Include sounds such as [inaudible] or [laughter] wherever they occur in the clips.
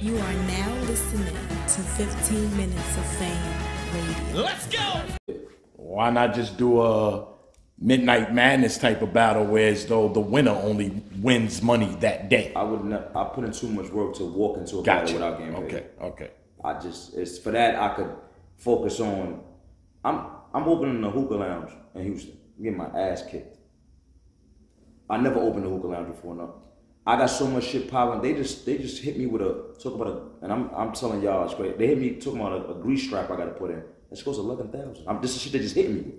You are now listening to 15 Minutes of Fame Radio. Let's go. Why not just do a midnight madness type of battle where as though the winner only wins money that day? I would not. I put in too much work to walk into a Gotcha. battle without getting paid. Okay, okay. I just it's for that I could focus on. I'm I'm opening the hookah lounge in Houston. I'm getting my ass kicked. I never opened a hookah lounge before. No, I got so much shit piling. They just they just hit me with a talk about a and I'm I'm telling y'all it's great. They hit me talking about a, a grease strap I got to put in. That goes eleven thousand. I'm this is shit they just hit me.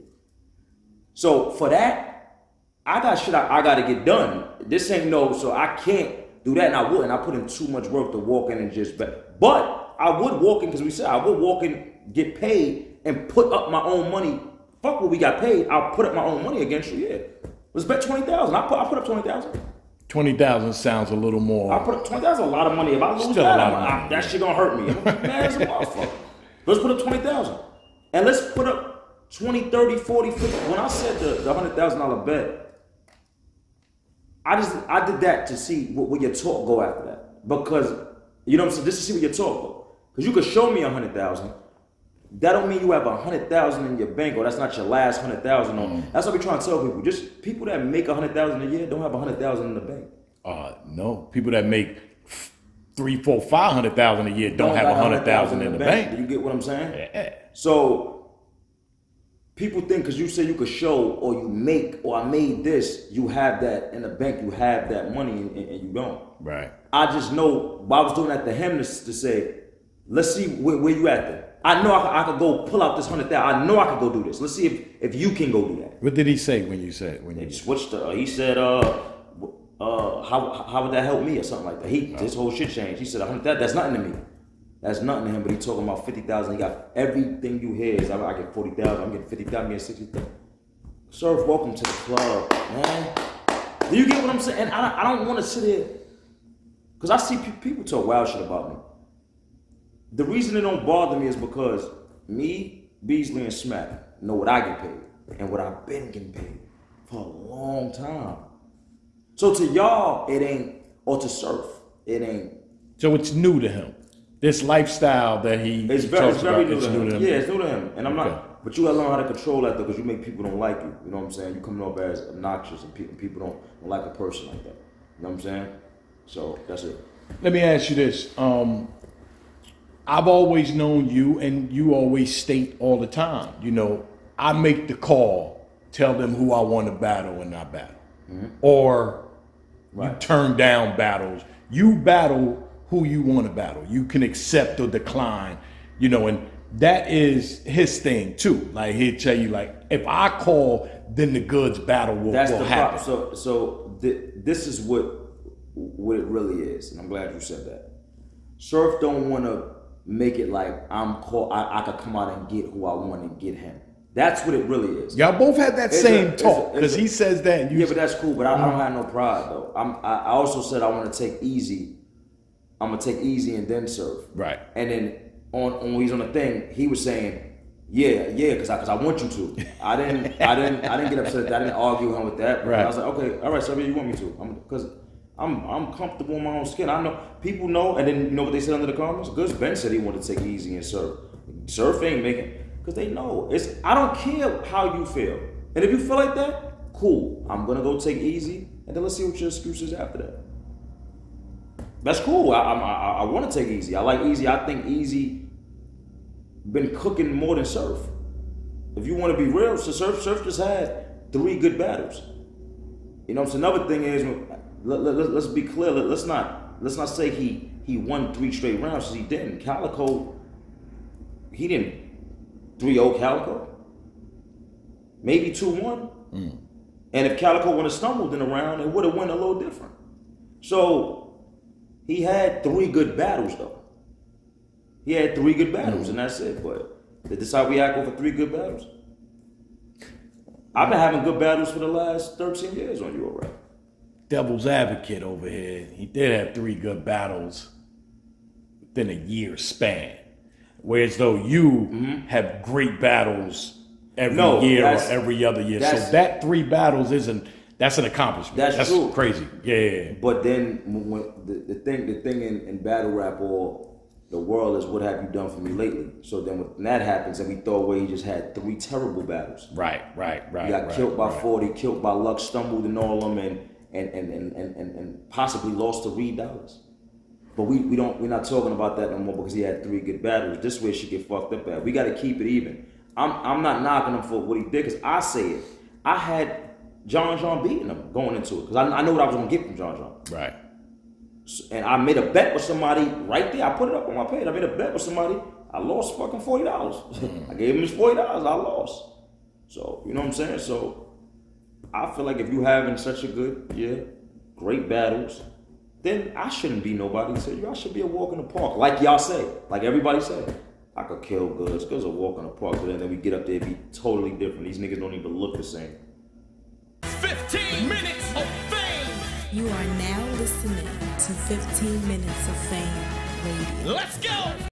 So for that, I got shit I, I got to get done. This ain't no, so I can't do that, and I wouldn't. I put in too much work to walk in and just, but, but I would walk in because we said I would walk in, get paid, and put up my own money. Fuck what we got paid. I'll put up my own money against you. Yeah, let's bet twenty thousand. I put I put up twenty thousand. Twenty thousand sounds a little more. I put twenty. A lot of money. If I lose Still that, I- that shit gonna hurt me. I'm mad as a motherfucker. Let's put up twenty thousand, and let's put up 20, 30, 40, 50. When I said the, the hundred thousand dollar bet, I just I did that to see what, what your talk go after that because you know what I'm saying. Just to see what your talk go. Because you could show me a hundred thousand. That don't mean you have a hundred thousand in your bank or that's not your last hundred thousand. on. That's what we trying to tell people. Just people that make a hundred thousand a year don't have a hundred thousand in the bank. Uh, no, people that make three, four, five hundred thousand a year don't, have a hundred thousand in the bank. Do you get what I'm saying? Yeah. So people think because you say you could show or you make or I made this, you have that in the bank, you have that money and, and- and you don't. Right. I just know I was doing that to him to, to say, let's see where, where you at there. I know I, could- I could go pull out this hundred thousand. I know I could go do this. Let's see if, if you can go do that. What did he say when you said when you? He switched. Uh, he said, uh, uh, how how would that help me or something like that? He this whole shit changed. He said, hundred that that's nothing to me. That's nothing to him. But he talking about fifty thousand. He got everything you hear is I, I get forty thousand. I'm getting fifty thousand. I'm getting sixty thousand. Surf, welcome to the club, man. Do you get what I'm saying? And I don't, I don't want to sit here because I see pe- people talk wild shit about me. The reason it don't bother me is because me, Beasley, and Smack know what I get paid and what I've been getting paid for a long time. So to y'all, it ain't, or to surf, it ain't. So it's new to him. This lifestyle that he It's very, it's very about, new, it's to, new him. to him. Yeah, it's new to him, and I'm Okay. not. But you gotta learn how to control that though, because you make people don't like you. You know what I'm saying? You coming off as obnoxious, and people people don't, don't like a person like that. You know what I'm saying? So that's it. Let me ask you this. Um, I've always known you, and you always state all the time, you know, I make the call, tell them who I want to battle and not battle. Mm-hmm. Or you turn down battles. You battle who you want to battle. You can accept or decline, you know, and that is his thing too. Like he'll tell you, like, if I call, then the Goodz battle will, That's will the happen. problem. So, so th- this is what what it really is, and I'm glad you said that. Surf don't want to make it like I'm call. I, I could come out and get who I want and get him. That's what it really is. Y'all both had that It's same a- talk because he says that. And you Yeah, but that's cool. But I, I don't mm. have no pride though. I'm. I, I also said I want to take easy. I'm gonna take easy and then Surf. Right. And then on, on when he's on the thing, he was saying, "Yeah, yeah," because I, cause I want you to. I didn't. I didn't. I didn't get upset. I didn't argue with him with that. Right. I was like, "Okay, all right, so you want me to?" I'm because. I'm I'm comfortable in my own skin. I know people know, and then you know what they said under the comments. Goodz Ben said he wanted to take easy and surf. Surf ain't making because they know it's. I don't care how you feel, and if you feel like that, cool. I'm gonna go take easy, and then let's see what your excuse is after that. That's cool. I, I, I, I want to take easy. I like easy. I think easy been cooking more than surf. If you want to be real, so surf surf just had three good battles. You know, so another thing is, let, let, let, us be clear. Let, us not let's not say he he won three straight rounds because he didn't. Calicoe, he didn't 3-0 Calicoe. Maybe 2-1. Mm. And if Calicoe would have stumbled in a round, it would have went a little different. So he had three good battles though. He had three good battles, mm. and that's it. But did this how we act over three good battles? I've been having good battles for the last 13 years on Euro Rap. Devil's advocate over here. He did have three good battles within a year span. Whereas though you have great battles every Mm-hmm. No, year or every other year. So that three battles isn't That's an accomplishment. That's true. crazy. Yeah. But then when, the, the thing the thing in, in battle rap or the world is what have you done for me lately? So then when that happens and we throw away, he just had three terrible battles. Right, right, right. He got right, killed by right. 40, killed by luck, stumbled in all of them, and and and and, and, and, possibly lost to Reed Dollaz. But we, we don't we're not talking about that no more because he had three good battles. This way should get fucked up at. We got to keep it even. I'm I'm not knocking him for what he did because I say it. I had John John beating him going into it because I, I know what I was gonna get from John John. Right. And I made a bet with somebody right there. I put it up on my page. I made a bet with somebody. I lost fucking forty dollars. [laughs] I gave him his forty dollars. I lost. So you know what I'm saying. So I feel like if you having such a good yeah, great battles, then I shouldn't be nobody. So you, I should be a walk in the park, like y'all say, like everybody say. I could kill Goodz. Goodz a walk in the park, but then, then we get up there, it be totally different. These niggas don't even look the same. 15 minutes of fame. You are now listening to 15 Minutes of Fame Radio. Let's go.